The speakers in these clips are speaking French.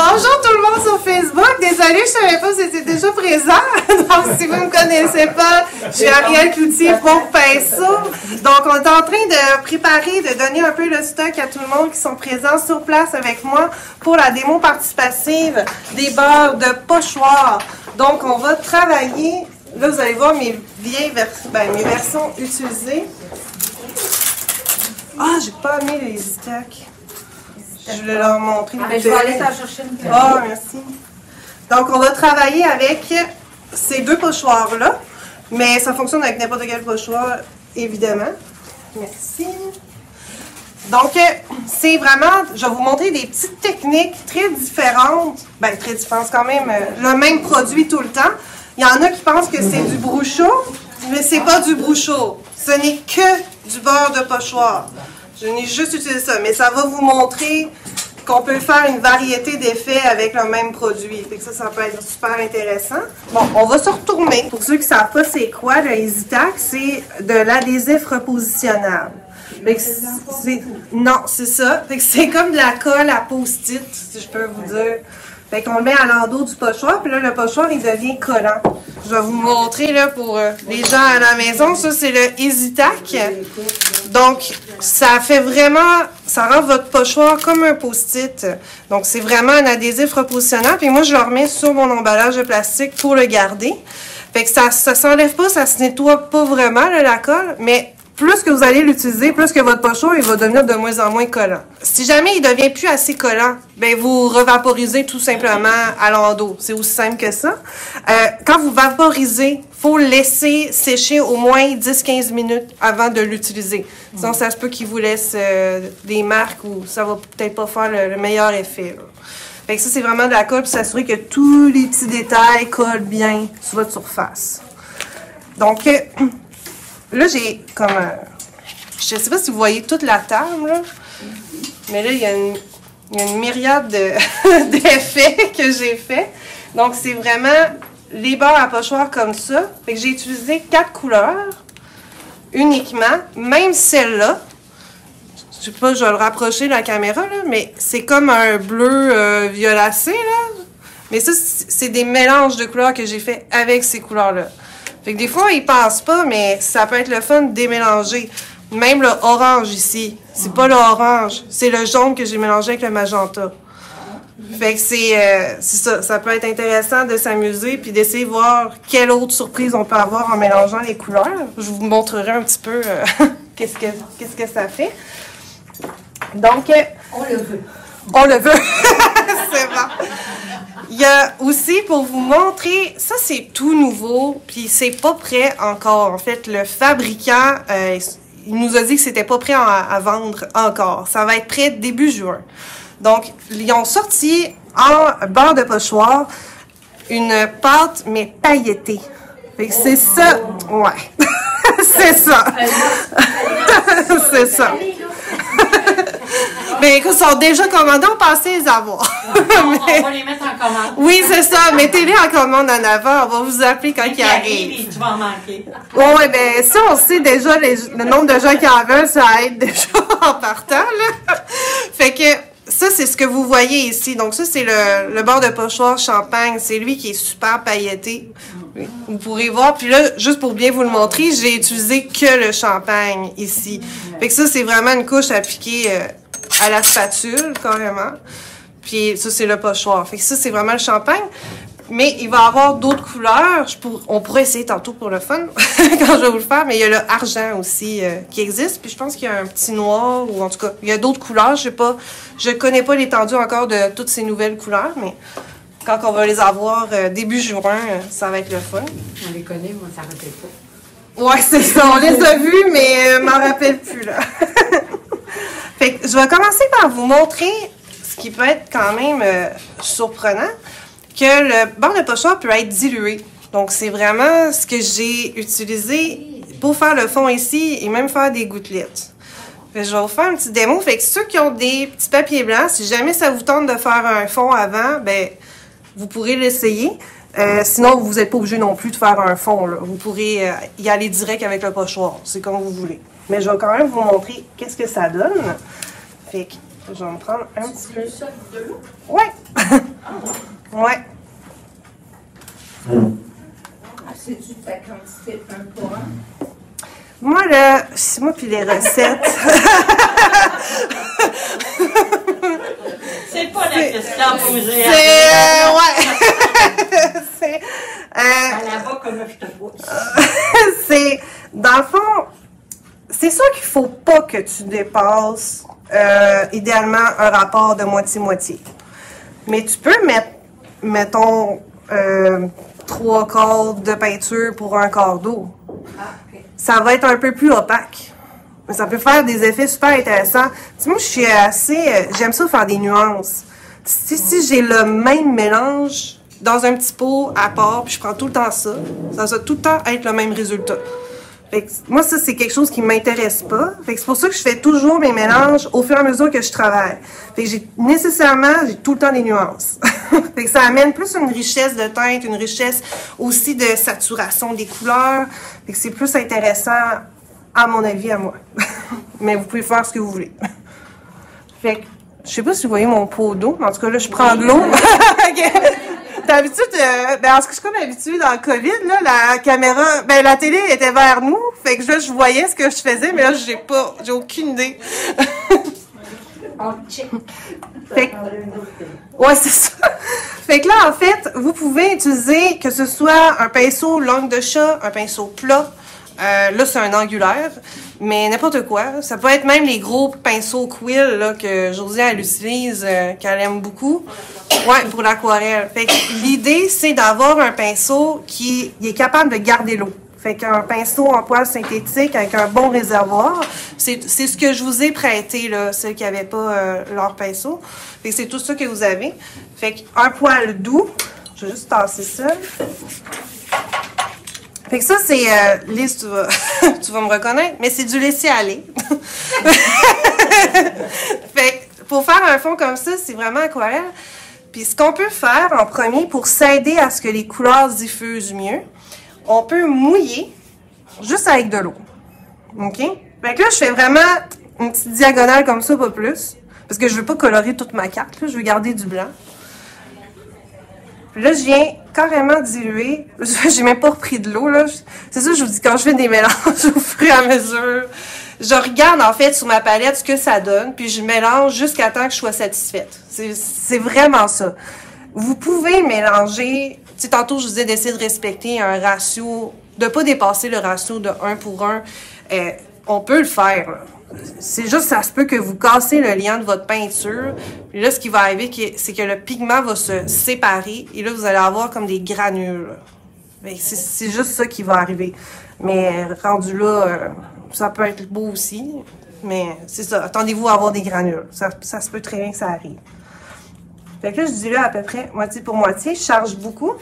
Bonjour tout le monde sur Facebook. Désolée, je savais pas si c'était déjà présent. Donc, si vous ne me connaissez pas, je suis Ariel Cloutier pour Pinceau. Donc, on est en train de préparer, de donner un peu le stock à tout le monde qui sont présents sur place avec moi pour la démo participative des beurres de pochoir. Donc, on va travailler. Là, vous allez voir mes vieilles versions, ben, mes versions utilisées. Ah, j'ai pas mis les stocks. Je vais leur montrer. Ah, je vais aller chercher une Ah, merci. Donc, on va travailler avec ces deux pochoirs-là, mais ça fonctionne avec n'importe quel pochoir, évidemment. Merci. Donc, euh, c'est vraiment, je vais vous montrer des petites techniques très différentes. Ben, très différentes quand même, euh, le même produit tout le temps. Il y en a qui pensent que c'est du brouchot, mais c'est pas du brouchot. Ce n'est que du beurre de pochoir. Je n'ai juste utilisé ça, mais ça va vous montrer qu'on peut faire une variété d'effets avec le même produit. Fait que ça, ça peut être super intéressant. Bon, on va se retourner. Pour ceux qui ne savent pas c'est quoi le EasyTac, c'est de l'adhésif repositionnable. Non, c'est ça. Fait que c'est comme de la colle à post-it, si je peux vous dire. Fait qu'on le met à l'endos du pochoir, puis là, le pochoir, il devient collant. Je vais vous montrer, là, pour euh, les gens à la maison. Ça, c'est le EasyTac. Donc, ça fait vraiment, ça rend votre pochoir comme un post-it. Donc, c'est vraiment un adhésif repositionnable. Puis moi, je le remets sur mon emballage de plastique pour le garder. Fait que ça, ça s'enlève pas, ça se nettoie pas vraiment, la colle, mais plus que vous allez l'utiliser, plus que votre pochoir, il va devenir de moins en moins collant. Si jamais il devient plus assez collant, ben vous revaporisez tout simplement à l'endos. C'est aussi simple que ça. Euh, quand vous vaporisez, faut laisser sécher au moins 10-15 minutes avant de l'utiliser. Sinon, ça se peut qu'il vous laisse euh, des marques ou ça va peut-être pas faire le, le meilleur effet. Fait que ça, c'est vraiment de la colle pour s'assurer que tous les petits détails collent bien sur votre surface. Donc, euh, là, j'ai comme... euh, je sais pas si vous voyez toute la table, mais là, il y a une, myriade de- d'effets que j'ai fait. Donc, c'est vraiment les barres à pochoir comme ça. Fait que j'ai utilisé quatre couleurs uniquement, même celle-là. Je sais pas, je vais le rapprocher de la caméra, là, mais c'est comme un bleu euh, violacé, là. Mais ça, c'est des mélanges de couleurs que j'ai fait avec ces couleurs-là. Fait que des fois, ils pensent pas, mais ça peut être le fun de démélanger. Même le orange ici, c'est pas le orange, c'est le jaune que j'ai mélangé avec le magenta. Fait que c'est euh, c'est ça, ça peut être intéressant de s'amuser puis d'essayer de voir quelle autre surprise on peut avoir en mélangeant les couleurs. Je vous montrerai un petit peu euh, qu'est-ce que qu'est-ce que ça fait. Donc, euh, On le veut. on le veut. c'est bon. Il y a aussi pour vous montrer, ça c'est tout nouveau, puis c'est pas prêt encore. En fait, le fabricant, euh, il nous a dit que c'était pas prêt à, à vendre encore. Ça va être prêt début juin. Donc, ils ont sorti en beurre de pochoir une pâte mais pailletée. Fait que c'est ça. Ouais. c'est ça. c'est ça. Mais écoute, ils sont déjà commandés, on pensait les avoir. Mais- On va les mettre en commande. oui, c'est ça. Mettez-les en commande en avant. On va vous appeler quand ils arrive arrivent. et tu vas en manquer. Oui, ben ça, on sait déjà les- le nombre de gens qui en veulent, ça aide déjà en partant. Là. Fait que ça, c'est ce que vous voyez ici. Donc ça, c'est le, le bord de pochoir champagne. C'est lui qui est super pailleté. Vous pourrez voir. Puis là, juste pour bien vous le montrer, j'ai utilisé que le champagne ici. Fait que ça, c'est vraiment une couche appliquée euh, à la spatule, carrément. Puis ça, c'est le pochoir. Fait que ça, c'est vraiment le champagne. Mais il va y avoir d'autres couleurs. Je pour- on pourrait essayer tantôt pour le fun, quand je vais vous le faire. Mais il y a le argent aussi euh, qui existe. Puis je pense qu'il y a un petit noir, ou en tout cas, il y a d'autres couleurs. Je sais pas, je connais pas l'étendue encore de toutes ces nouvelles couleurs, mais quand on va les avoir euh, début juin, euh, ça va être le fun. On les connaît, moi, ça ne rappelle pas. Ouais, c'est ça. On les a vus, mais euh, m'en rappelle plus, là. fait que je vais commencer par vous montrer ce qui peut être quand même surprenant, que le beurre de pochoir peut être dilué. Donc, c'est vraiment ce que j'ai utilisé pour faire le fond ici et même faire des gouttelettes. Fait je vais vous faire une petite démo. Fait que ceux qui ont des petits papiers blancs, si jamais ça vous tente de faire un fond avant, ben, vous pourrez l'essayer. Euh, sinon, vous n'êtes pas obligé non plus de faire un fond. Là. Vous pourrez euh, y aller direct avec le pochoir. C'est comme vous voulez. Mais je vais quand même vous montrer qu'est-ce que ça donne. Fait que je vais me prendre un petit peu. de l'eau? Ouais! Ouais. Ah, C'est-tu ta quantité un pour un? Moi, là, c'est moi puis les recettes. C'est pas la question posée. C'est. euh, ouais. c'est. euh, là-bas comme je te pousse. c'est. Dans le fond, c'est sûr qu'il faut pas que tu dépasses, euh, idéalement, un rapport de moitié-moitié. Mais tu peux mettre, mettons, euh, trois quarts de peinture pour un quart d'eau. Ah, ça va être un peu plus opaque. Mais ça peut faire des effets super intéressants. Tu sais, moi, je suis assez. euh, J'aime ça faire des nuances. Si, si j'ai le même mélange dans un petit pot à part, puis je prends tout le temps ça, ça va tout le temps être le même résultat. Fait que moi, ça, c'est quelque chose qui m'intéresse pas. Fait que c'est pour ça que je fais toujours mes mélanges au fur et à mesure que je travaille. Fait que j'ai, nécessairement, j'ai tout le temps des nuances. fait que ça amène plus une richesse de teinte, une richesse aussi de saturation des couleurs. C'est plus intéressant, à mon avis, à moi. Mais vous pouvez faire ce que vous voulez. fait que, je sais pas si vous voyez mon pot d'eau, mais en tout cas, là, je prends de l'eau. Ok. D'habitude, euh, ben, en ce que je suis comme habituée dans le COVID, là, la caméra, ben, la télé était vers nous. Fait que là, je voyais ce que je faisais, mais là, j'ai pas, j'ai aucune idée. On check. Fait que- Ouais, c'est ça. Fait que là, en fait, vous pouvez utiliser que ce soit un pinceau langue de chat, un pinceau plat. Euh, là, c'est un angulaire, mais n'importe quoi. Ça peut être même les gros pinceaux quill là, que Josiane elle utilise, euh, qu'elle aime beaucoup. Ouais, pour l'aquarelle. Fait l'idée, c'est d'avoir un pinceau qui est capable de garder l'eau. Fait qu'un pinceau en poil synthétique avec un bon réservoir, c'est c'est ce que je vous ai prêté, là, ceux qui n'avaient pas euh, leur pinceau. Fait que c'est tout ça que vous avez. Fait qu'un poil doux, je vais juste tasser ça. Fait que ça, c'est, euh, Lise, tu vas, tu vas me reconnaître, mais c'est du laisser-aller. fait que pour faire un fond comme ça, c'est vraiment aquarelle. Puis ce qu'on peut faire en premier pour s'aider à ce que les couleurs diffusent mieux, on peut mouiller juste avec de l'eau. OK? Fait que là, je fais vraiment une petite diagonale comme ça, pas plus. Parce que je veux pas colorer toute ma carte, là. Je veux garder du blanc. Là, je viens carrément diluer. J'ai même pas repris de l'eau, là. C'est ça, je vous dis, quand je fais des mélanges au fur et à mesure, je regarde, en fait, sur ma palette ce que ça donne, puis je mélange jusqu'à temps que je sois satisfaite. C'est- vraiment ça. Vous pouvez mélanger, tu tantôt, je vous disais d'essayer de respecter un ratio, de pas dépasser le ratio de 1 pour 1. Euh, on peut le faire, là. C'est juste, ça se peut que vous cassez le lien de votre peinture. Puis là, ce qui va arriver, c'est que le pigment va se séparer. Et là, vous allez avoir comme des granules. C'est- juste ça qui va arriver. Mais rendu là, euh, ça peut être beau aussi. Mais c'est ça. Attendez-vous à avoir des granules. Ça, se peut très bien que ça arrive. Fait que là, je dilue à peu près moitié pour moitié. Je charge beaucoup.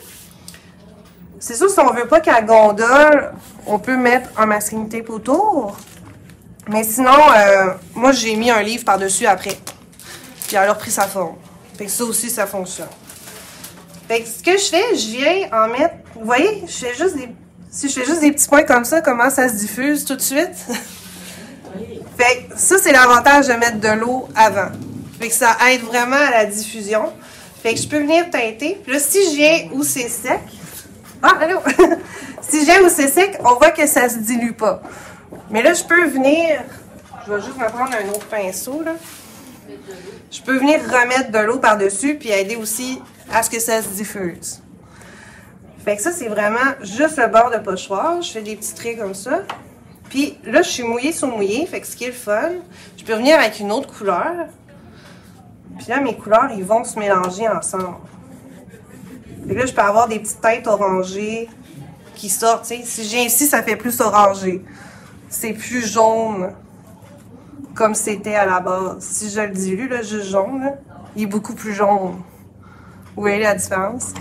C'est sûr, si on veut pas qu'elle gondole, on peut mettre un masking tape autour. Mais sinon, euh, moi, j'ai mis un livre par-dessus après. Puis elle a repris sa forme. Fait que ça aussi, ça fonctionne. Fait que ce que je fais, je viens en mettre... Vous voyez, je fais juste des... Si je fais juste des petits points comme ça, comment ça se diffuse tout de suite? fait que ça, c'est l'avantage de mettre de l'eau avant. Fait que ça aide vraiment à la diffusion. Fait que je peux venir teinter. Puis là, si je viens où c'est sec... Ah, allô! si je viens où c'est sec, on voit que ça se dilue pas. Mais là, je peux venir... Je vais juste me prendre un autre pinceau, là. Je peux venir remettre de l'eau par-dessus puis aider aussi à ce que ça se diffuse. Fait que ça, c'est vraiment juste le bord de pochoir. Je fais des petits traits comme ça. Puis là, je suis mouillée sur mouillée. Fait que ce qui est le fun, je peux venir avec une autre couleur. Puis là, mes couleurs, ils vont se mélanger ensemble. Fait que là, je peux avoir des petites teintes orangées qui sortent. Si j'ai ici, ça fait plus orangé. C'est plus jaune comme c'était à la base. Si je le dilue, là, juste jaune, là, il est beaucoup plus jaune. Vous voyez la différence?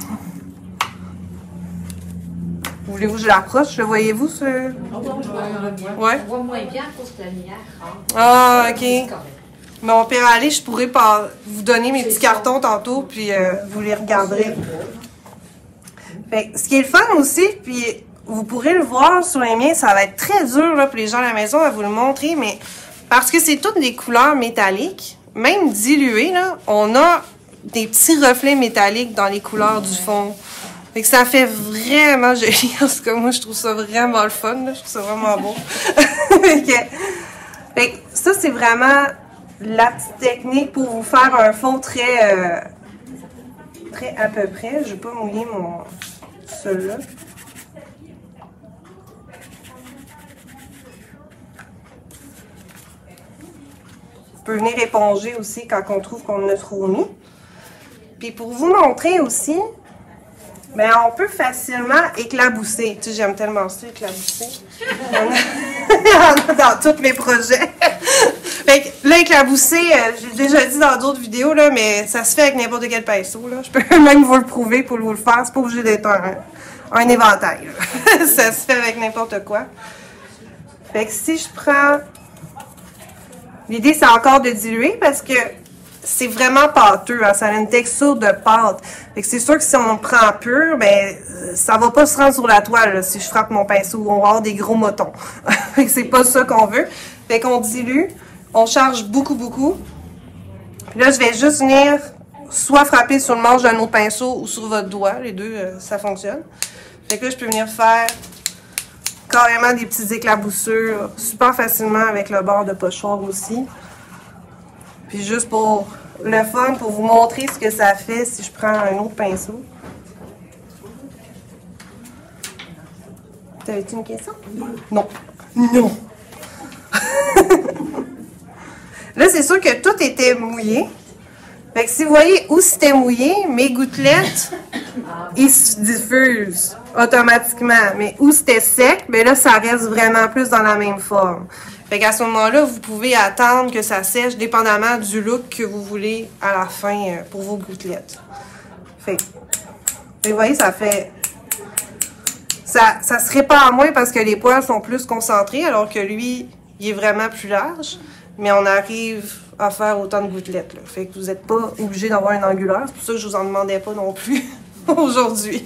Voulez-vous que je l'approche? Le voyez-vous, ce... Ouais. On voit moins bien à cause de la lumière. Ah, ok. Mais on peut aller, je pourrais pas vous donner mes petits cartons tantôt, puis euh, vous les regarderez. Fait ce qui est le fun aussi, puis vous pourrez le voir sur les miens, ça va être très dur là, pour les gens à la maison à vous le montrer, mais parce que c'est toutes des couleurs métalliques, même diluées, là, on a des petits reflets métalliques dans les couleurs du fond. Fait que ça fait vraiment joli. En tout cas, moi, je trouve ça vraiment le fun. là. Je trouve ça vraiment beau. fait, que, fait que ça, c'est vraiment la petite technique pour vous faire un fond très, euh, très à peu près. Je vais pas mouiller mon celui-là. Peut venir éponger aussi quand on trouve qu'on a trop mis. Puis pour vous montrer aussi, ben on peut facilement éclabousser. Tu sais, j'aime tellement ça, éclabousser. En dans tous mes projets. fait que là, euh, j'ai déjà dit dans d'autres vidéos, là, mais ça se fait avec n'importe quel pinceau. Là. Je peux même vous le prouver pour vous le faire. C'est pas obligé d'être un, un éventail. ça se fait avec n'importe quoi. Fait que si je prends... L'idée, c'est encore de diluer parce que c'est vraiment pâteux. hein, Ça a une texture de pâte. C'est sûr que si on prend pur, ben, ça va pas se rendre sur la toile si je frappe mon pinceau. On va avoir des gros motons. c'est pas ça qu'on veut. Fait dilue. On charge beaucoup, beaucoup. Puis là, je vais juste venir soit frapper sur le manche d'un autre pinceau ou sur votre doigt. Les deux, euh, ça fonctionne. Fait que là, je peux venir faire carrément des petites éclaboussures super facilement avec le bord de pochoir aussi. Puis juste pour le fun, pour vous montrer ce que ça fait si je prends un autre pinceau. T'avais-tu une question? Non. Non. Là, c'est sûr que tout était mouillé. Fait que si vous voyez où c'était mouillé, mes gouttelettes, ils se diffusent automatiquement. Mais où c'était sec, ben là, ça reste vraiment plus dans la même forme. Fait qu'à ce moment-là, vous pouvez attendre que ça sèche, dépendamment du look que vous voulez à la fin euh, pour vos gouttelettes. Fait que, fait que vous voyez, ça fait... Ça, ça se répand moins parce que les poils sont plus concentrés, alors que lui, il est vraiment plus large. Mais on arrive à faire autant de gouttelettes. Là. Fait que vous n'êtes pas obligé d'avoir un angulaire. C'est pour ça que je vous en demandais pas non plus aujourd'hui.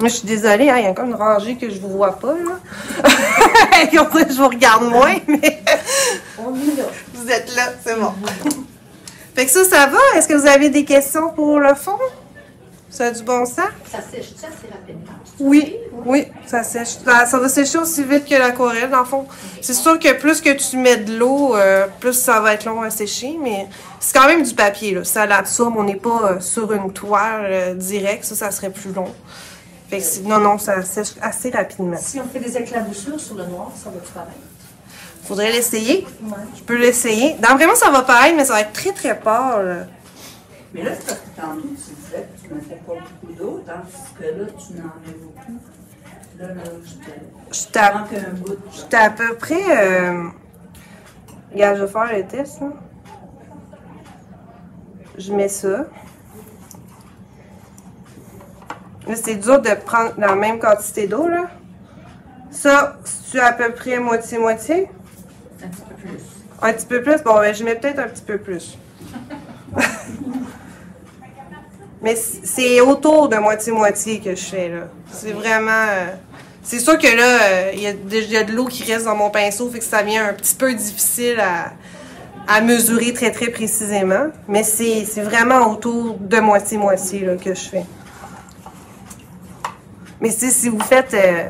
Moi, je suis désolée, hein, il y a encore une rangée que je vous vois pas, là. Je vous regarde moins, mais On est là. vous êtes là, c'est bon. Fait que ça, ça va? Est-ce que vous avez des questions pour le fond? Ça a du bon sens? Ça sèche-tu assez rapidement? Oui, oui, ça sèche. Ça, ça va sécher aussi vite que l'aquarelle, dans le fond. C'est sûr que plus que tu mets de l'eau, euh, plus ça va être long à sécher, mais c'est quand même du papier, là. Ça l'absorbe, on n'est pas euh, sur une toile euh, directe, ça, ça serait plus long. Fait que c'est- non, non, ça sèche assez rapidement. Si on fait des éclaboussures sur le noir, ça va-tu pareil? Faudrait l'essayer. Ouais. Je peux l'essayer. Dans vraiment, ça va pareil, mais ça va être très, très pâle. Mais là, c'est parce que tantôt, tu disais que tu mettais pas beaucoup d'eau, tandis que là, tu en mets beaucoup. Là, là, je te... Manque un bout. J'étais à peu près. Euh... Regarde, je vais faire le test. Je mets ça. Là, c'est dur de prendre la même quantité d'eau, là. Ça, c'est à peu près moitié-moitié? Un petit peu plus. Un petit peu plus? Bon, ben, je mets peut-être un petit peu plus. Mais c'est autour de moitié-moitié que je fais, là. C'est vraiment... euh, C'est sûr que là, euh, il y, a de- il y a de l'eau qui reste dans mon pinceau, fait que ça devient un petit peu difficile à, à mesurer très, très précisément. Mais c'est vraiment autour de moitié-moitié, que je fais. Mais si, si vous faites... euh,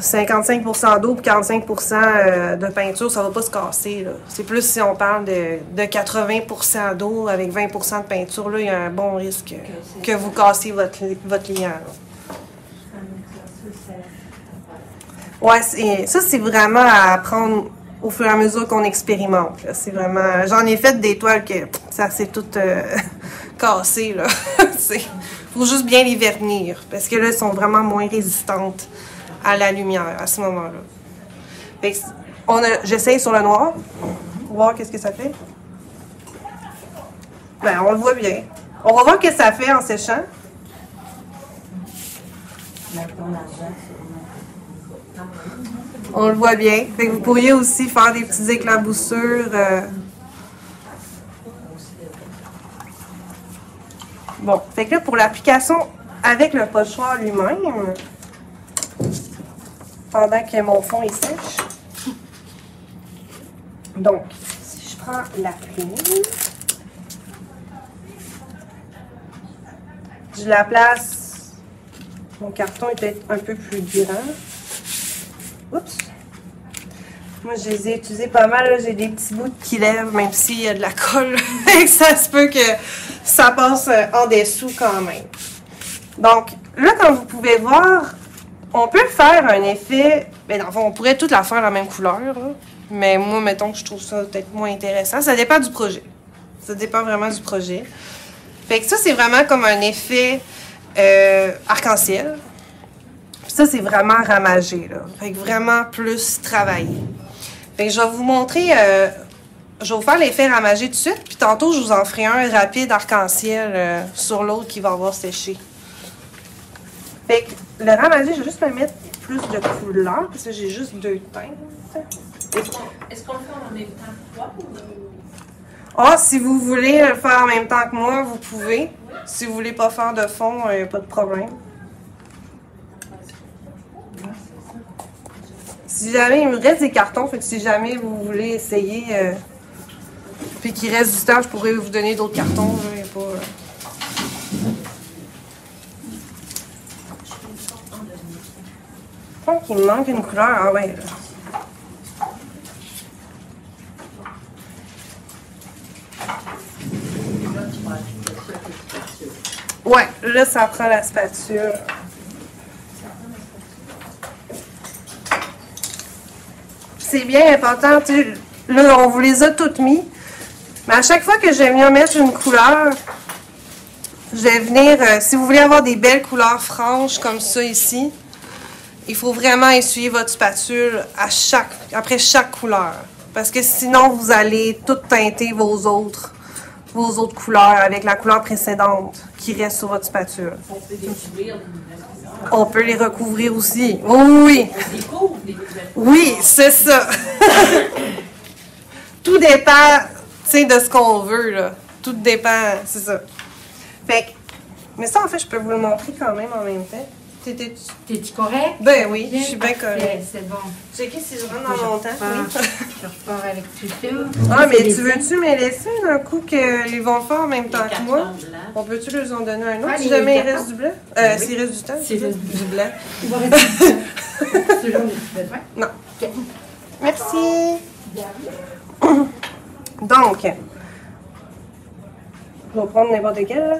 55% d'eau et 45% euh, de peinture, ça va pas se casser. là. C'est plus si on parle de, de 80% d'eau avec 20% de peinture, là, il y a un bon risque que, vous cassiez votre, votre liant. là. Ouais, c'est- ça, c'est vraiment à apprendre au fur et à mesure qu'on expérimente. C'est vraiment... J'en ai fait des toiles que pff, ça s'est tout euh, cassé, là. Faut juste bien les vernir, parce que là, elles sont vraiment moins résistantes à la lumière à ce moment-là. J'essaye sur le noir, voir qu'est-ce que ça fait. Ben, on le voit bien. On va voir ce que ça fait en séchant. On le voit bien. Vous pourriez aussi faire des petites éclaboussures. euh. Bon, fait que là, pour l'application avec le pochoir lui-même, pendant que mon fond est sèche. Donc, si je prends la plume. Je la place. Mon carton est peut-être un peu plus grand. Oups. Moi, je les ai utilisés pas mal. J'ai des petits bouts qui lèvent, même s'il y a de la colle. ça se peut que ça passe euh, en dessous quand même. Donc, là, comme vous pouvez voir, on peut faire un effet. Mais dans le fond, on pourrait toute la faire la même couleur. là. Mais moi, mettons que je trouve ça peut-être moins intéressant. Ça dépend du projet. Ça dépend vraiment du projet. Fait que ça, c'est vraiment comme un effet euh, arc-en-ciel. Ça, c'est vraiment ramagé, là. Fait que vraiment plus travaillé. Fait que je vais vous montrer... euh, je vais vous faire l'effet ramagé tout de suite, puis tantôt, je vous en ferai un rapide arc-en-ciel euh, sur l'autre qui va avoir séché. Fait que le ramagé, je vais juste me mettre plus de couleurs, parce que j'ai juste deux teintes. Est-ce qu'on le fait en même temps que toi. Ah, si vous voulez le faire en même temps que moi, vous pouvez. Si vous voulez pas faire de fond, il n'y a pas de problème. Si jamais il me reste des cartons, fait que si jamais vous voulez essayer, euh, puis qu'il reste du temps, je pourrais vous donner d'autres cartons. là, pas, euh. Qu'il me manque une couleur. Ah ouais. là. Ouais, là, ça prend la spatule. C'est bien important, tu là, on vous les a toutes mis. Mais à chaque fois que je venir mettre une couleur, je vais venir, euh, si vous voulez avoir des belles couleurs franches comme ça ici, il faut vraiment essuyer votre spatule à chaque, après chaque couleur. Parce que sinon, vous allez tout teinter vos autres, vos autres couleurs avec la couleur précédente qui reste sur votre spatule. On peut On les recouvrir aussi. Oui, oui. Oui, c'est ça. Tout dépend, de ce qu'on veut, là. Tout dépend, c'est ça. Fait que, mais ça, en fait, je peux vous le montrer quand même en même temps. T'es-tu correct? Ben oui, je suis bien Parfait, correcte. C'est bon. Checker si je rentre dans mon temps. Je Oui. repars, je repars avec tout ça. Ah, mais tu veux-tu me laisser d'un coup qu'ils vont faire en même temps que moi? On peut-tu leur en donner un autre Ah, si jamais il reste du blanc? Euh, s'il reste du temps. S'il reste du blanc. Il va rester du temps. Non. Merci. Donc, je vais prendre n'importe quel. Là.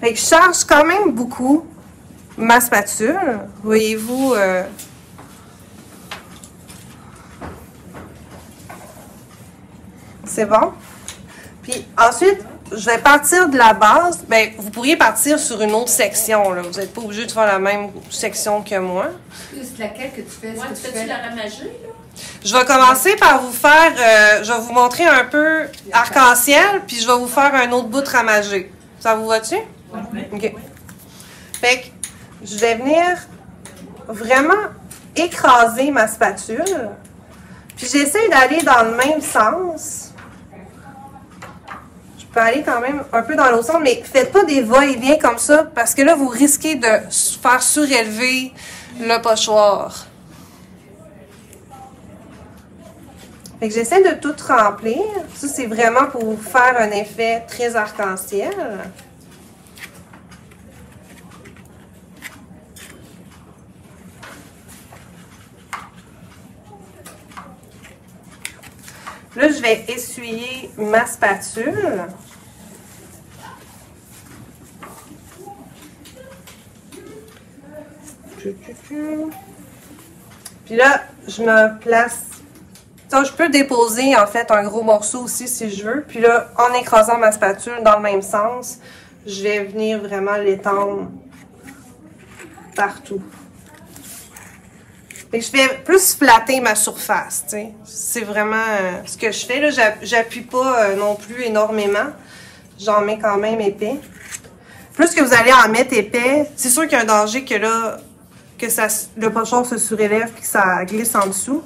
Fait que je charge quand même beaucoup ma spatule. Voyez-vous. euh, C'est bon. Puis ensuite, je vais partir de la base. Ben, vous pourriez partir sur une autre section. Là. Vous n'êtes pas obligé de faire la même section que moi. C'est laquelle que tu fais? Ouais, tu fais-tu fais? la ramager, là? Je vais commencer par vous faire, euh, je vais vous montrer un peu arc-en-ciel, puis je vais vous faire un autre bout de ramagé. Ça vous va-tu? OK. Fait que je vais venir vraiment écraser ma spatule, puis j'essaie d'aller dans le même sens. Je peux aller quand même un peu dans l'autre sens, mais faites pas des va-et-vient comme ça, parce que là, vous risquez de faire surélever le pochoir. Fait que j'essaie de tout remplir. Ça, c'est vraiment pour faire un effet très arc-en-ciel. Là, je vais essuyer ma spatule. Puis là, je me place ça, je peux déposer en fait un gros morceau aussi si je veux. Puis là, en écrasant ma spatule dans le même sens, je vais venir vraiment l'étendre partout. Je fais plus flatter ma surface. C'est vraiment euh, ce que je fais. Là, J'a- j'appuie pas euh, non plus énormément. J'en mets quand même épais. Plus que vous allez en mettre épais, c'est sûr qu'il y a un danger que là, que ça, le pochon se surélève et que ça glisse en dessous.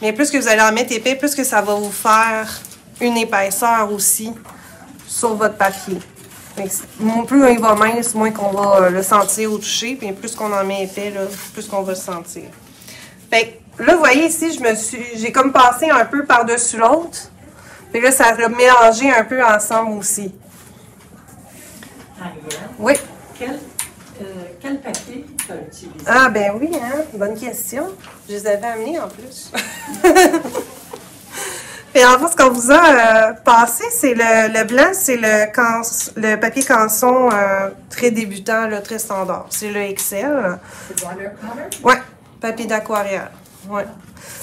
Mais plus que vous allez en mettre épais, plus que ça va vous faire une épaisseur aussi sur votre papier. Mon- plus il va mince, moins qu'on va euh, le sentir au toucher. Puis plus qu'on en met épais, plus qu'on va le sentir. Fait là, vous voyez ici, je me suis, j'ai comme passé un peu par-dessus l'autre. Puis là, ça a mélangé un peu ensemble aussi. Ariel, Oui. quel, euh, quel papier tu as utilisé? Ah, ben oui, hein? Bonne question. Je les avais amenés en plus. Et en fait, ce qu'on vous a euh, passé, c'est le, le blanc, c'est le, papier canson euh, très débutant, là, très standard. C'est le Excel. C'est watercolor? Ouais, papier d'aquarelle. Ouais.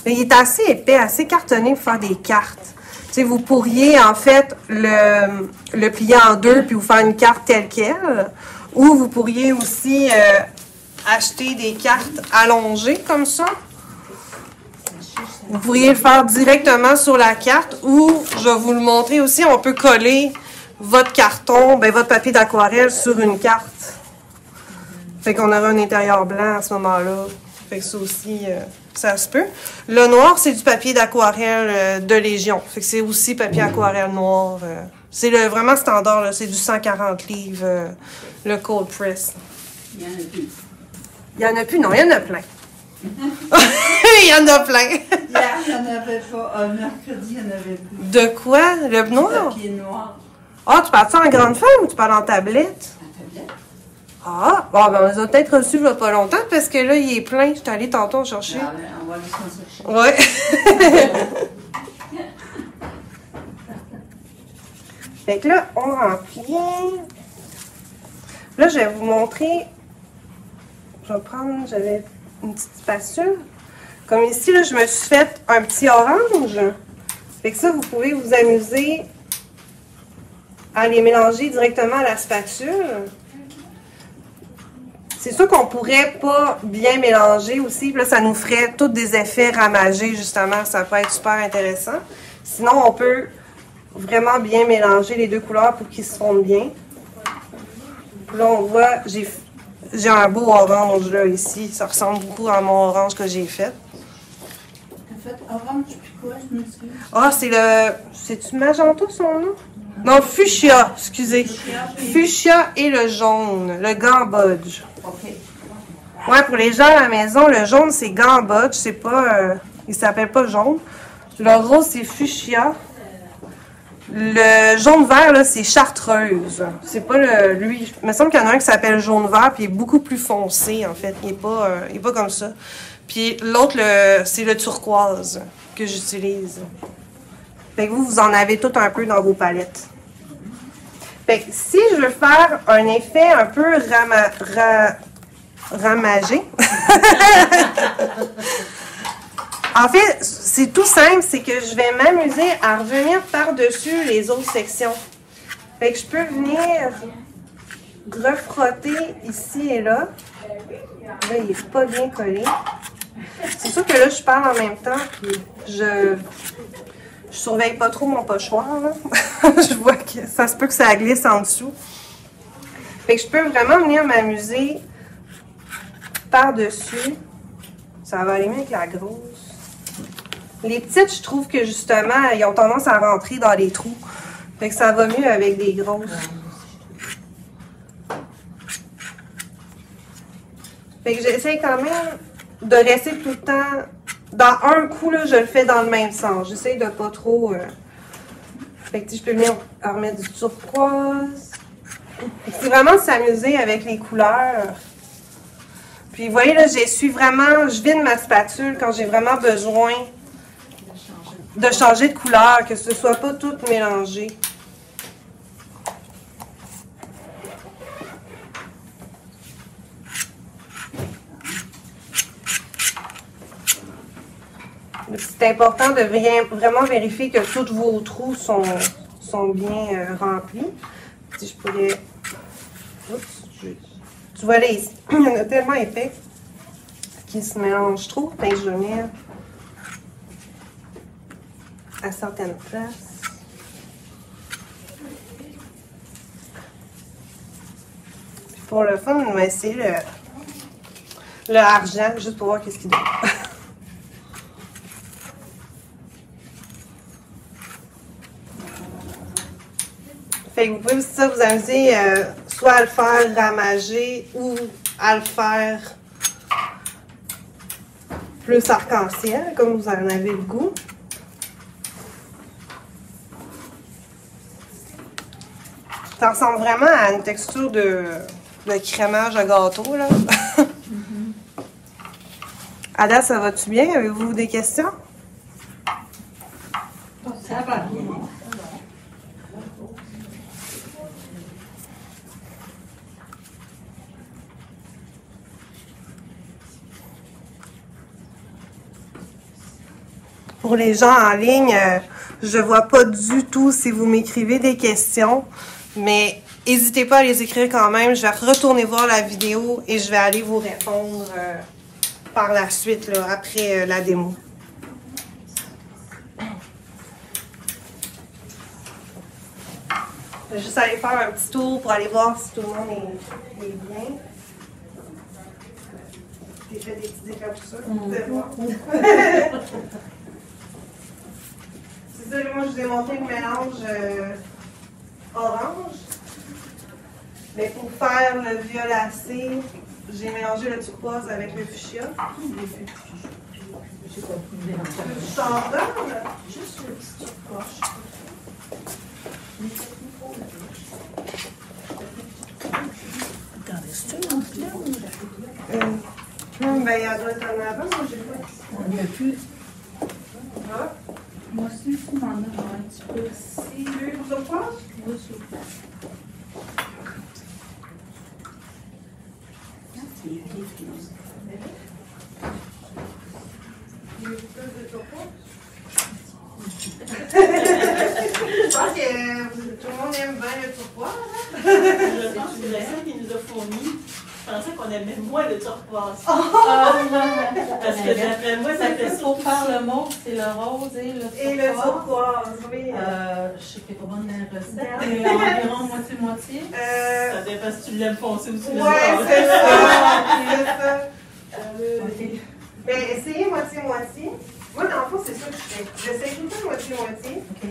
Il est assez épais, assez cartonné pour faire des cartes. Vous pourriez en fait le, le plier en deux puis vous faire une carte telle quelle. Ou vous pourriez aussi euh, acheter des cartes allongées comme ça. Vous pourriez le faire directement sur la carte ou je vais vous le montrer aussi, on peut coller votre carton, ben, votre papier d'aquarelle sur une carte. Fait qu'on aura un intérieur blanc à ce moment-là. Fait que ça aussi, euh, ça se peut. Le noir, c'est du papier d'aquarelle euh, de Légion. Fait que c'est aussi papier aquarelle noir. euh. c'est le vraiment standard, là. C'est du 140 livres, le cold press. Il y en a plus. Il y en a plus, non, il y en a plein. il y en a plein. Hier, il n'y en avait pas. Euh, mercredi, il n'y en avait plus. De quoi? Le noir? Papier noir. Ah, tu parles ça en grande feuille ou tu parles en tablette? Ah, bon, ben, on les a peut-être reçus il y a pas longtemps parce que là, il est plein. J'étais allée tantôt chercher. Ah, ben, on va chercher. Ouais. fait que là, on remplit. Là, je vais vous montrer. Je vais prendre, j'avais une petite spatule. Comme ici, là, je me suis fait un petit orange. Fait que ça, vous pouvez vous amuser à les mélanger directement à la spatule. C'est sûr qu'on pourrait pas bien mélanger aussi. Là, ça nous ferait tous des effets ramagés, justement. Ça peut être super intéressant. Sinon, on peut vraiment bien mélanger les deux couleurs pour qu'ils se fondent bien. Puis là, on voit, j'ai j'ai un beau orange là ici. Ça ressemble beaucoup à mon orange que j'ai fait. En fait, orange, puis quoi, je m'excuse? Ah, c'est le. C'est-tu magenta son nom? Non, fuchsia, excusez. Fuchsia et le jaune, le gambodge. Ouais, pour les gens à la maison, le jaune c'est gambodge, c'est pas. euh, il s'appelle pas jaune. Le rose c'est fuchsia. Le jaune vert là, c'est chartreuse. C'est pas lui. Il me semble qu'il y en a un qui s'appelle jaune vert puis il est beaucoup plus foncé en fait. Il est pas, euh, il est pas comme ça. Puis l'autre c'est le turquoise que j'utilise. Fait que vous, vous en avez tout un peu dans vos palettes. Fait que si je veux faire un effet un peu rama, ra- ramagé, en fait, c'est tout simple, c'est que je vais m'amuser à revenir par-dessus les autres sections. Fait que je peux venir refrotter ici et là. Là, il n'est pas bien collé. C'est sûr que là, je parle en même temps, puis je je surveille pas trop mon pochoir. je vois que ça se peut que ça glisse en dessous. Fait que je peux vraiment venir m'amuser par-dessus. Ça va aller mieux avec la grosse. Les petites, je trouve que justement, ils ont tendance à rentrer dans les trous. Fait que ça va mieux avec des grosses. Fait que j'essaie quand même de rester tout le temps. Dans un coup, je le fais dans le même sens. J'essaie de pas trop. euh, Fait que je peux venir en remettre du turquoise. C'est vraiment s'amuser avec les couleurs. Puis vous voyez là, j'essuie vraiment, je vide ma spatule quand j'ai vraiment besoin de changer de couleur, que ce soit pas tout mélangé. C'est important de vraiment vérifier que tous vos trous sont, sont bien euh, remplis. Si je pourrais... Oups, Tu vois ici, il y en a tellement épais qu'ils se mélangent trop. Fait que je venir à certaines places. Pour le fun, on va essayer le, le argent, juste pour voir qu'est-ce qu'il donne. Fait que vous pouvez aussi ça vous amuser euh, soit à le faire ramager ou à le faire plus arc-en-ciel, comme vous en avez le goût. Ça ressemble vraiment à une texture de, de crémage à gâteau, là. Ada, ça va-tu bien? Avez-vous des questions? Les gens en ligne, euh, je vois pas du tout si vous m'écrivez des questions, mais n'hésitez pas à les écrire quand même. Je vais retourner voir la vidéo et je vais aller vous répondre euh, par la suite, là, après euh, la démo. Je vais juste aller faire un petit tour pour aller voir si tout le monde est, est bien. J'ai fait des ça. Vous allez voir. Ça, moi je vous ai montré le mélange euh, orange. Mais pour faire le violacé, j'ai mélangé le turquoise avec le fuchsia. J'ai pas pu mélanger. Je t'en donne. Juste le petit turquoise. Un ou la Euh, ben, doit être en avant, moi j'ai pas. On n'y a plus. Ah, Moi aussi, je m'en ai un petit peu. si, deux turquoise? Moi, s'il vous plaît. Plus de turquoise? Je pense que euh, tout le monde aime bien le turquoise. hein? Je pense que la seule qui nous a fourni, je pensais qu'on aimait moins le turquoise. Ah, Parce que d'après moi, ça fait ça. Pour faire le mauve, c'est le rose et le Et le turquoise. turquoise, oui. Euh, je sais pas mais environ moitié-moitié. Euh, Ça dépend si tu l'aimes foncé ou si tu l'aimes ouais, c'est ça. C'est ça. Ben, essayez moitié-moitié. Moi, dans le fond, c'est ça que je fais. J'essaie tout le temps moitié-moitié. Ok.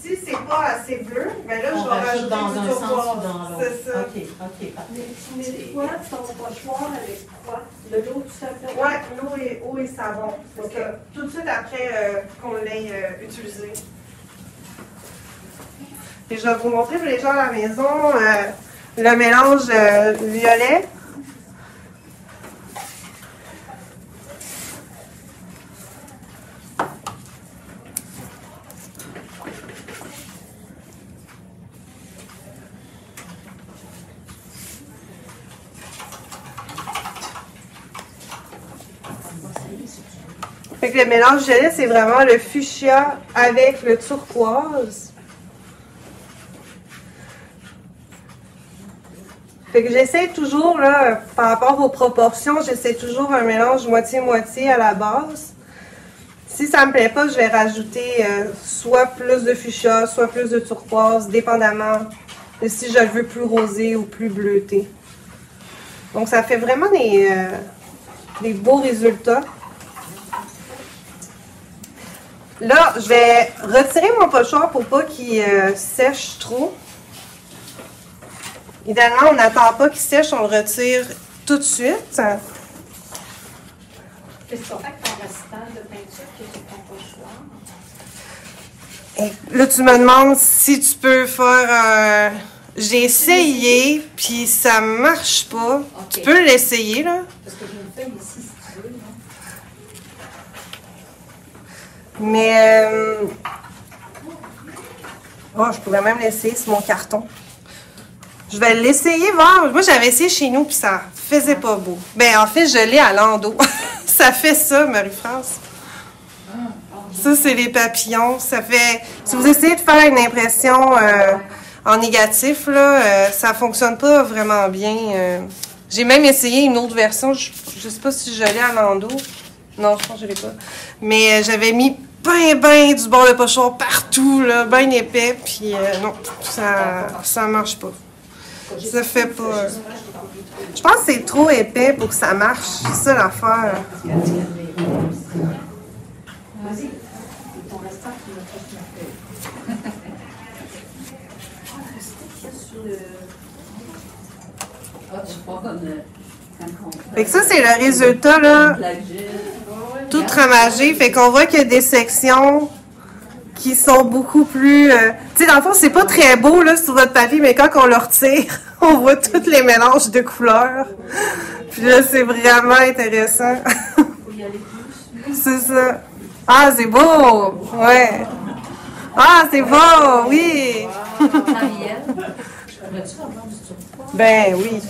Si c'est pas assez bleu, ben là, On je vais rajoute rajouter dans du un sens ou dans l'autre. C'est ça. Ok, ok, parfait. Mais toi, ton pochoir avec quoi? De l'eau, tout simplement? Ouais, l'eau et, eau et savon. Parce que tout de suite après euh, qu'on l'ait euh, utilisé. Et je vais vous montrer pour les gens à la maison euh, le mélange euh, violet. Fait que le mélange violet, c'est vraiment le fuchsia avec le turquoise. J'essaie toujours, là, par rapport aux proportions, j'essaie toujours un mélange moitié-moitié à la base. Si ça me plaît pas, je vais rajouter euh, soit plus de fuchsia, soit plus de turquoise, dépendamment de si je le veux plus rosé ou plus bleuté. Donc ça fait vraiment des, euh, des beaux résultats. Là, je vais retirer mon pochoir pour pas qu'il euh, sèche trop. Idéalement, on n'attend pas qu'il sèche, on le retire tout de suite. Qu'est-ce qu'on fait avec ton restant de peinture ton pochoir? Là, tu me demandes si tu peux faire un... J'ai essayé, puis ça marche pas. Tu peux l'essayer, là. Parce que j'ai une feuille ici, si tu veux. là. Mais... euh, Oh, je pourrais même l'essayer sur mon carton. Je vais l'essayer, voir. Moi, j'avais essayé chez nous, puis ça faisait pas beau. Ben, en fait, je l'ai à l'endo. ça fait ça, Marie-France. Ça, c'est les papillons. Ça fait... Si vous essayez de faire une impression euh, en négatif, là, euh, ça fonctionne pas vraiment bien. euh. J'ai même essayé une autre version. Je, je sais pas si je l'ai à l'endo. Non, je pense que je l'ai pas. Mais euh, j'avais mis ben, ben du bord de pochoir partout, là, ben épais, puis non, ça, ça marche pas. Ça fait pas. euh. Je pense que c'est trop épais pour que ça marche. C'est ça l'affaire. Pas euh, Fait que ça, c'est le résultat, là. plagiat. tout ramagé. Fait qu'on voit qu'il y a des sections qui sont beaucoup plus... euh, Tu sais, dans le fond, c'est pas très beau là, sur votre papier, mais quand on le retire, on voit tous les mélanges de couleurs. Puis là, c'est vraiment intéressant. c'est ça. Ah, c'est beau! Ouais. Ah, c'est beau! Oui! Ben oui.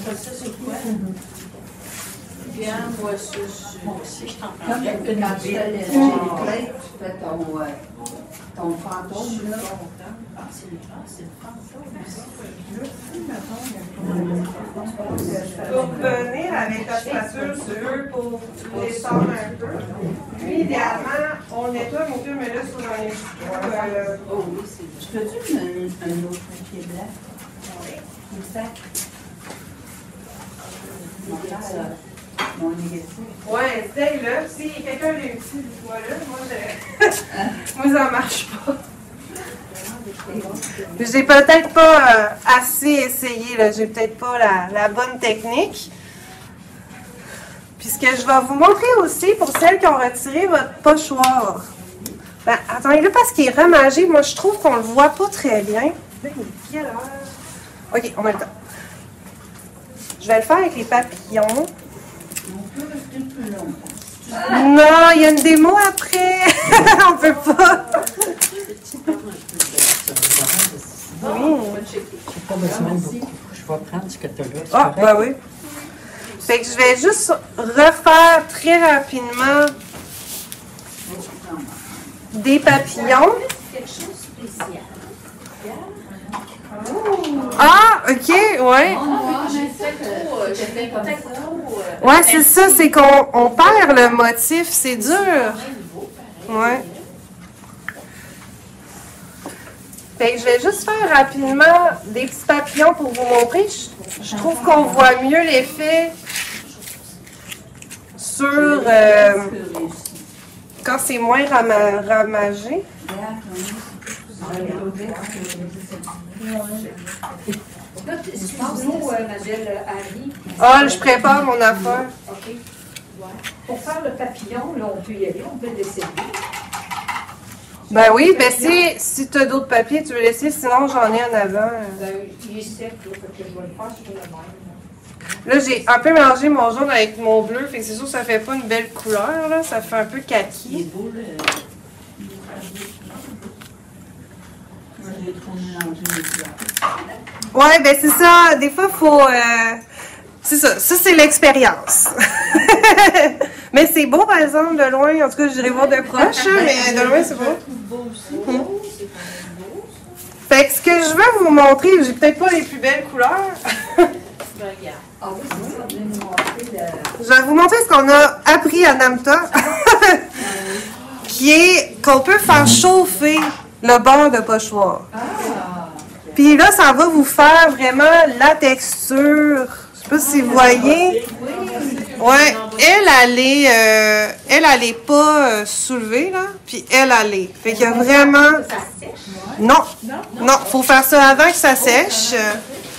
Bien, moi, ça, je je t'en. Comme ton, fantôme, là. Ah, c'est le. Pour venir avec la spatule sur pour descendre un peu. Puis, idéalement, on nettoie mon Dieu, mais là, sur un. Euh, Oh oui, c'est Tu peux-tu un autre papier blanc? Comme ça? Mon négatif. ouais, essaye-le. Si quelqu'un réussit, dis-moi là. Moi, je... Moi, ça marche pas. J'ai peut-être pas euh, assez essayé, là. J'ai peut-être pas la, la bonne technique. Puis ce que je vais vous montrer aussi pour celles qui ont retiré votre pochoir. Ben, attendez là parce qu'il est ramagé. Moi, je trouve qu'on le voit pas très bien. OK, on a le temps. Je vais le faire avec les papillons. On peut rester plus longtemps. Non, il y a une démo après. on peut pas. Oui. Je vais prendre ce que tu as Ah, bah oui. Fait que je vais juste refaire très rapidement des papillons. Quelque chose spécial. Ah, ok, ouais. Euh, euh, Ouais, c'est ça, c'est qu'on on perd le motif, c'est dur. Ouais. Fait que je vais juste faire rapidement des petits papillons pour vous montrer. Je, je trouve qu'on voit mieux l'effet sur euh, quand c'est moins rama- ramagé. Là, Excuse-nous, Harry. Ah, je prépare mon affaire. OK. Pour faire le papillon, là, on peut y aller, on peut l'essayer. Ben oui, ben si, si tu as d'autres papiers, tu veux laisser, sinon j'en ai en avant. Ben, il est sec, là, que je vais le faire sur le même. Là, j'ai un peu mélangé mon jaune avec mon bleu, fait que c'est sûr que ça fait pas une belle couleur, là. Ça fait un peu Il est kaki. beau, le. Moi, j'ai trop mélangé les couleurs. Ouais, ben c'est ça. Des fois, faut. euh, C'est ça. Ça, c'est l'expérience. mais c'est beau, par exemple, de loin. En tout cas, j'irai voir de proche, mais de loin, c'est beau. Hum. Fait que ce que je veux vous montrer, j'ai peut-être pas les plus belles couleurs. Je vais vous montrer ce qu'on a appris à Namta, qui est qu'on peut faire chauffer le bord de pochoir. Puis là, ça va vous faire vraiment la texture. Je sais pas si vous voyez. Ouais, elle, elle est, euh, elle, elle est pas euh, soulevée, là. Puis elle, elle est. Fait qu'il y a vraiment... Non, non, faut faire ça avant que ça sèche.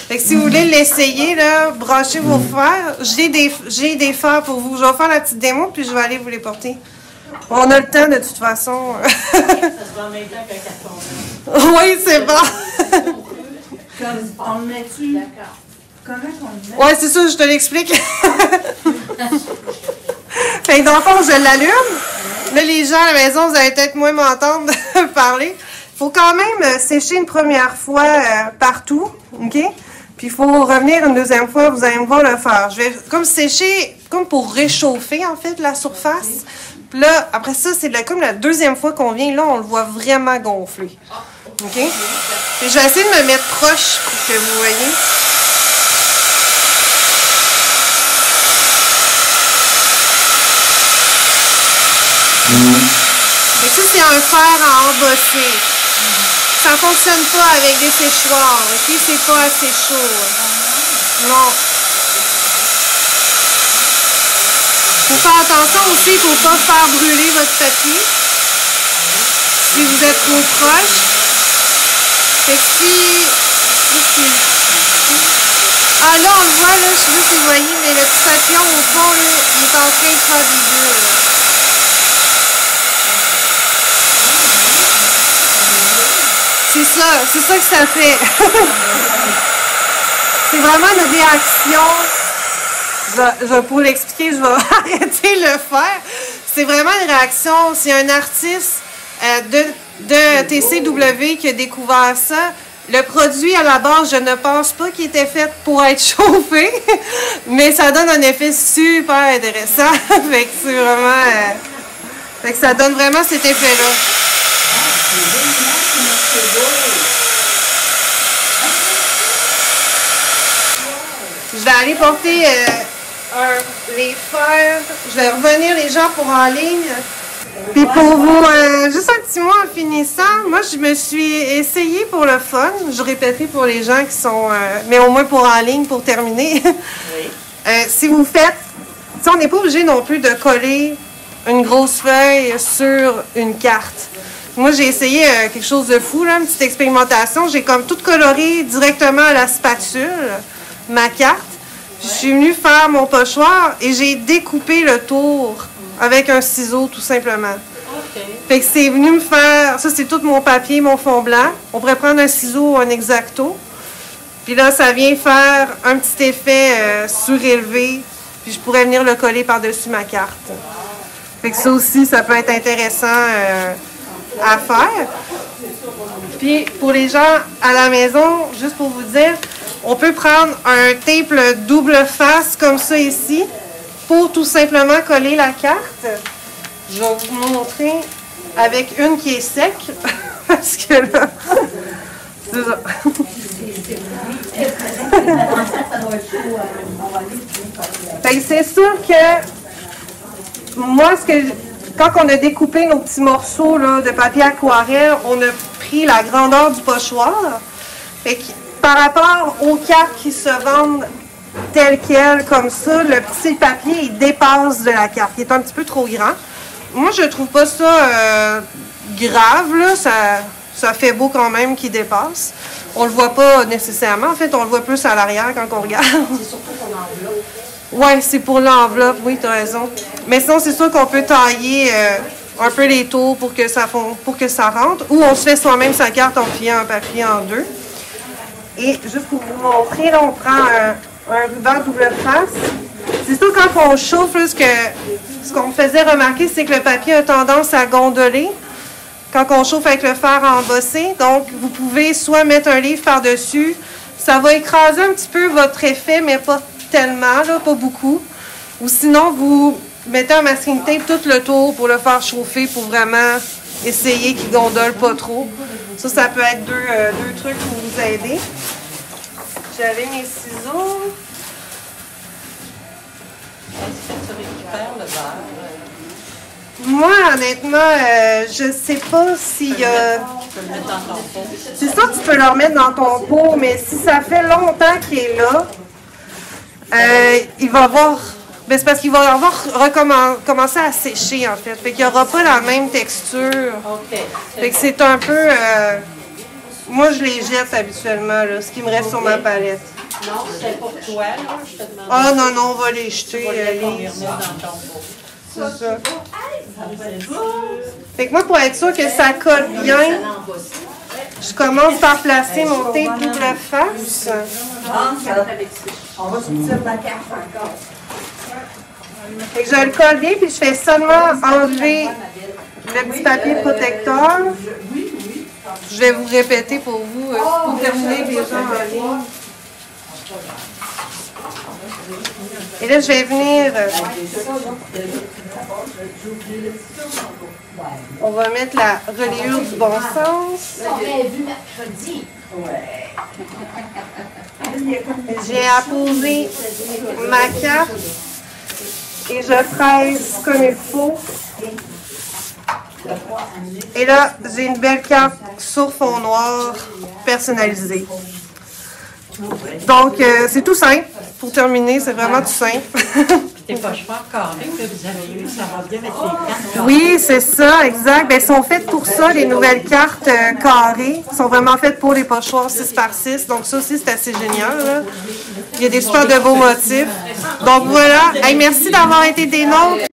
Fait que si vous voulez l'essayer, là, branchez vos fers. J'ai des, j'ai des fers pour vous. Je vais faire la petite démo, puis je vais aller vous les porter. On a le temps, de toute façon. Ça se voit en même temps qu'un carton. oui, c'est bon. Comme, on le met-tu? D'accord. Comment qu'on le met? Ouais, c'est ça, je te l'explique. fait que dans le fond, je l'allume. Là, les gens à la maison, vous allez peut-être moins m'entendre parler. faut quand même sécher une première fois euh, partout, OK? Puis il faut revenir une deuxième fois, vous allez me voir le faire. Je vais comme sécher, comme pour réchauffer, en fait, la surface. Puis là, après ça, c'est la- comme la deuxième fois qu'on vient. Là, on le voit vraiment gonfler. OK? Et je vais essayer de me mettre proche pour que vous voyez. Mais ça, c'est un fer à embosser. Ça fonctionne pas avec des séchoirs, ok? C'est pas assez chaud. Non. Il faut faire attention aussi, il ne faut pas faire brûler votre papier si vous êtes trop proche. Fait si... Ah là, on le voit, là, je si vous voyez, mais le petit papillon au fond, là, il est en train de faire des. C'est ça, c'est ça que ça fait. c'est vraiment une réaction pour l'expliquer, je vais arrêter de le faire. C'est vraiment une réaction. C'est un artiste euh, de, de TCW qui a découvert ça. Le produit, à la base, je ne pense pas qu'il était fait pour être chauffé, mais ça donne un effet super intéressant. fait que c'est vraiment. euh, fait que ça donne vraiment cet effet-là. Je vais aller porter euh, un- les fers. Je vais revenir les gens pour en ligne. Puis pour vous, euh, juste un petit mot en finissant, moi je me suis essayée pour le fun. Je répéterai pour les gens qui sont, euh, mais au moins pour en ligne pour terminer. Euh, si vous faites, tu sais, on n'est pas obligé non plus de coller une grosse feuille sur une carte. Moi, j'ai essayé euh, quelque chose de fou, là, une petite expérimentation. J'ai comme tout coloré directement à la spatule, ma carte. Puis Je suis venue faire mon pochoir et j'ai découpé le tour avec un ciseau, tout simplement. Fait que c'est venu me faire. Ça, c'est tout mon papier, mon fond blanc. On pourrait prendre un ciseau ou un exacto. Puis là, ça vient faire un petit effet euh, surélevé. Puis je pourrais venir le coller par-dessus ma carte. Fait que ça aussi, ça peut être intéressant euh, à faire. Puis pour les gens à la maison, juste pour vous dire, on peut prendre un tape double face comme ça ici pour tout simplement coller la carte. Je vais vous montrer avec une qui est sec parce que là, c'est c'est sûr que moi, ce que quand on a découpé nos petits morceaux de papier aquarelle, on a pris la grandeur du pochoir. Par rapport aux cartes qui se vendent telles quelles, comme ça, le petit papier, il dépasse de la carte. Il est un petit peu trop grand. Moi, je trouve pas ça euh, grave, là. Ça, ça fait beau quand même qu'il dépasse. On le voit pas nécessairement. En fait, on le voit plus à l'arrière quand on regarde. C'est surtout pour l'enveloppe. Ouais, c'est pour l'enveloppe, oui, tu as raison. Mais sinon, c'est sûr qu'on peut tailler euh, un peu les tours pour que ça fon- pour que ça rentre. Ou on se fait soi-même sa carte en pliant un papier en deux. Et juste pour vous montrer, on prend un, ruban double face. C'est sûr, quand on chauffe, ce ce qu'on me faisait remarquer, c'est que le papier a tendance à gondoler quand on chauffe avec le fer embossé. Donc, vous pouvez soit mettre un livre par-dessus. Ça va écraser un petit peu votre effet, mais pas tellement, pas beaucoup. Ou sinon, vous mettez un masking tape tout le tour pour le faire chauffer pour vraiment essayer qu'il gondole pas trop. Ça, ça peut être deux, euh, deux trucs pour vous aider. J'avais mes ciseaux. Est-ce que tu récupères le beurre? Moi, honnêtement, euh, je sais pas s'il y a... Tu peux le mettre dans ton pot. C'est sûr que tu peux le remettre dans ton pot, mais si ça fait longtemps qu'il est là, euh, il va avoir. Ben, c'est parce qu'il va avoir recommen- commencé à sécher, en fait. Fait qu'il n'y aura pas la même texture. OK. Fait que c'est un peu. euh, moi, je les jette habituellement, là, ce qui me reste sur ma palette. Non, c'est pour toi, là. Je te demande Ah non, non, on va les jeter. euh, c'est ça. Fait que moi, pour être sûr que ça colle bien, je commence par placer mon tape double face. Ah, ça- On va sortir la carte encore. Fait que je le colle bien, puis je fais seulement enlever le petit papier protecteur. Je vais vous répéter pour vous, euh, pour terminer les gens en. Et là, je vais venir. euh, On va mettre la reliure du bon sens. J'ai apposé ma carte et je presse comme il faut. Et là, j'ai une belle carte sur fond noir personnalisée. Donc, euh, c'est tout simple. Pour terminer, c'est vraiment tout simple. Tes pochoirs carrés que vous avez eu, ça va bien avec les cartes carrées. Oui, c'est ça, exact. Ben, elles sont faites pour ça, les nouvelles cartes euh, carrées. sont vraiment faites pour les pochoirs 6 par 6 Donc ça aussi, c'est assez génial. là. Il y a des super de beaux motifs. Donc voilà. Hey, merci d'avoir été des nôtres.